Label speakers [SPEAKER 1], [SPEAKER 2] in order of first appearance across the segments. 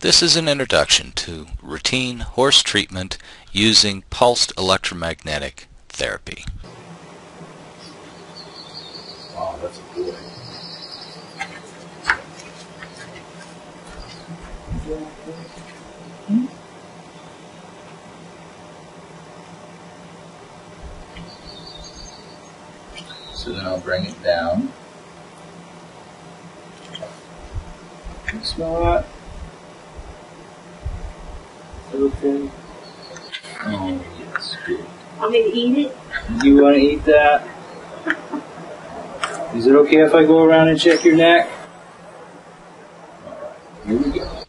[SPEAKER 1] This is an introduction to routine horse treatment using pulsed electromagnetic therapy.
[SPEAKER 2] Wow, that's a boy. So then I'll bring it down. Can you smell that? Okay. Oh, yes, good.
[SPEAKER 3] Want me to eat it?
[SPEAKER 2] Do you want to eat that? Is it okay if I go around and check your neck? Here we go.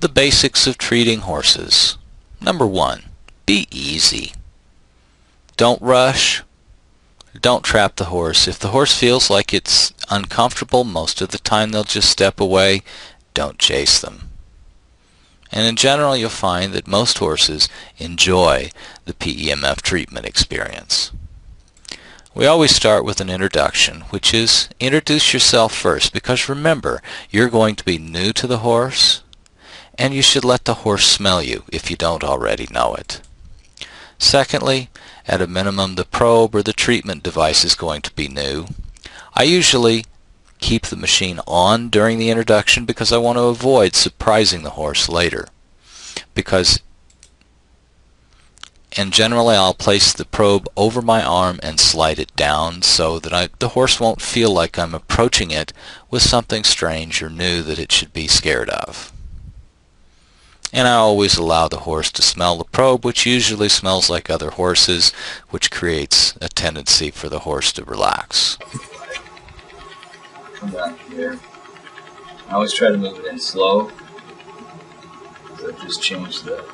[SPEAKER 1] The basics of treating horses. Number one, be easy. Don't rush. Don't trap the horse. If the horse feels like it's uncomfortable, most of the time they'll just step away. Don't chase them. And in general, you'll find that most horses enjoy the PEMF treatment experience. We always start with an introduction, which is introduce yourself first, because remember, you're going to be new to the horse, and you should let the horse smell you if you don't already know it. Secondly, at a minimum, the probe or the treatment device is going to be new. I usually keep the machine on during the introduction because I want to avoid surprising the horse later. Because and generally I'll place the probe over my arm and slide it down so that I, the horse won't feel like I'm approaching it with something strange or new that it should be scared of. And I always allow the horse to smell the probe, which usually smells like other horses, which creates a tendency for the horse to relax.
[SPEAKER 2] Come back here. I always try to move it in slow. So just change the.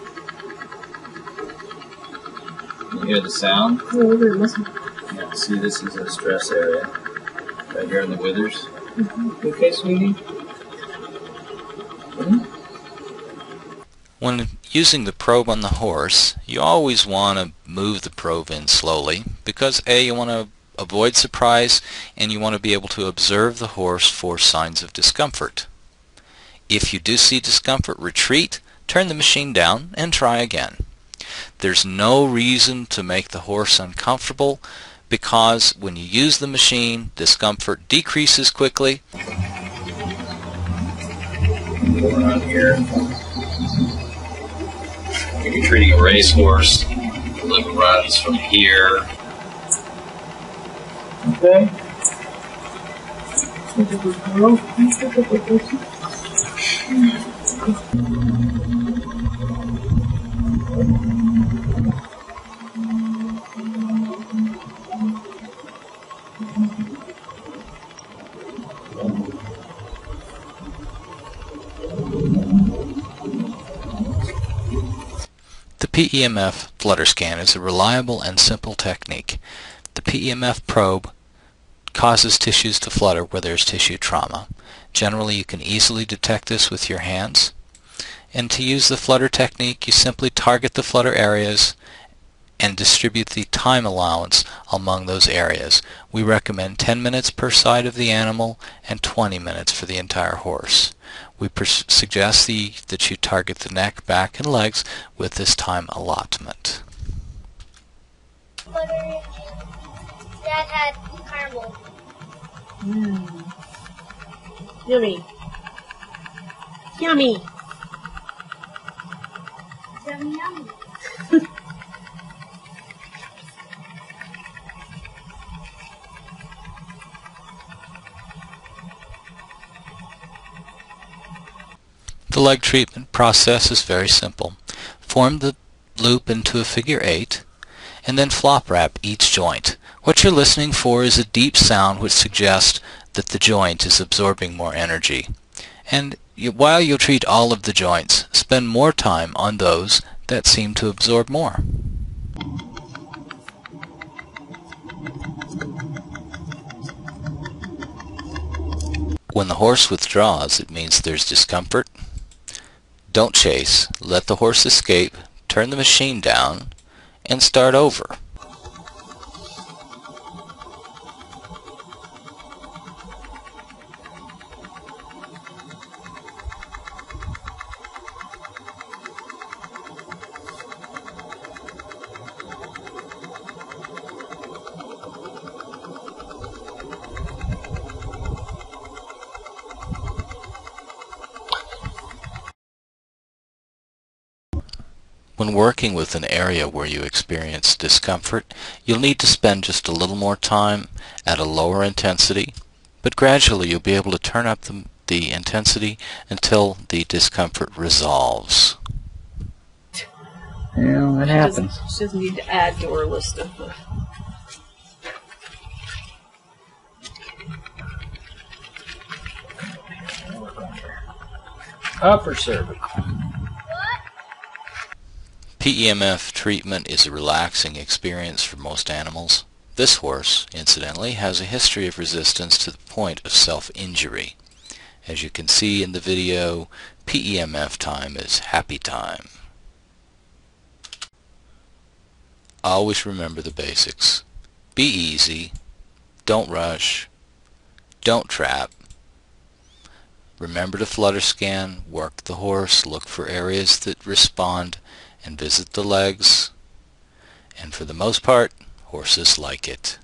[SPEAKER 2] Can You hear the sound?
[SPEAKER 3] Over the muscle.
[SPEAKER 2] Yeah, see, this is a stress area. Right here in the withers. Mm-hmm. Okay, sweetie? Hmm?
[SPEAKER 1] When using the probe on the horse, you always want to move the probe in slowly because A, you want to avoid surprise and you want to be able to observe the horse for signs of discomfort. If you do see discomfort, retreat, turn the machine down, and try again. There's no reason to make the horse uncomfortable because when you use the machine, discomfort decreases quickly.
[SPEAKER 2] If you're treating a racehorse, the limb runs from here. Okay.
[SPEAKER 1] The PEMF flutter scan is a reliable and simple technique. The PEMF probe causes tissues to flutter where there's tissue trauma. Generally, you can easily detect this with your hands. And to use the flutter technique, you simply target the flutter areas and distribute the time allowance among those areas. We recommend 10 minutes per side of the animal and 20 minutes for the entire horse. We suggest the, that you target the neck, back, and legs with this time allotment.
[SPEAKER 4] Had caramel.
[SPEAKER 3] Mm. Yummy. Yummy.
[SPEAKER 4] Yum yum.
[SPEAKER 1] The leg treatment process is very simple. Form the loop into a figure 8 and then flop wrap each joint. What you're listening for is a deep sound which suggests that the joint is absorbing more energy. And while you'll treat all of the joints, spend more time on those that seem to absorb more. When the horse withdraws, it means there's discomfort. Don't chase. Let the horse escape. Turn the machine down and start over. When working with an area where you experience discomfort, you'll need to spend just a little more time at a lower intensity, but gradually you'll be able to turn up the, the intensity until the discomfort resolves.
[SPEAKER 2] Yeah, that
[SPEAKER 3] She doesn't,
[SPEAKER 2] happens.
[SPEAKER 3] she doesn't need to add to her list of. Uh,
[SPEAKER 2] Upper cervical.
[SPEAKER 1] PEMF treatment is a relaxing experience for most animals. This horse, incidentally, has a history of resistance to the point of self-injury. As you can see in the video, PEMF time is happy time. Always remember the basics. Be easy. Don't rush. Don't trap. Remember to flutter scan, work the horse, look for areas that respond, and visit the legs. And for the most part, horses like it.